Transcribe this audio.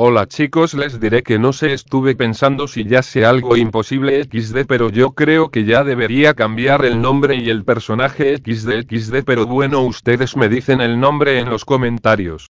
Hola chicos les diré que no sé estuve pensando si ya sé algo imposible XD pero yo creo que ya debería cambiar el nombre y el personaje XD XD pero bueno ustedes me dicen el nombre en los comentarios.